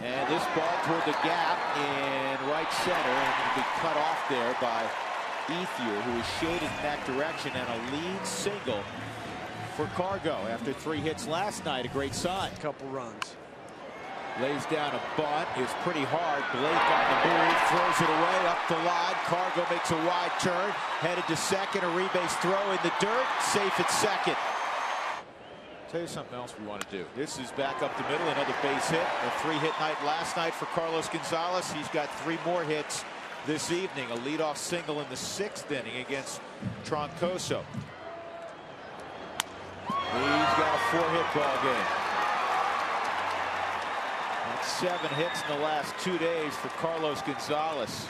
And this ball toward the gap in right center and it'll be cut off there by Ethier who is shaded in that direction and a lead single for CarGo after three hits last night a great sign. Couple runs. Lays down a bunt is pretty hard. Blake on the move throws it away up the line. CarGo makes a wide turn headed to second a rebase throw in the dirt safe at second. Tell you something else we want to do. This is back up the middle, another base hit. A three-hit night last night for Carlos Gonzalez. He's got three more hits this evening. A leadoff single in the sixth inning against Troncoso. He's got a four-hit ball game. That's seven hits in the last two days for Carlos Gonzalez.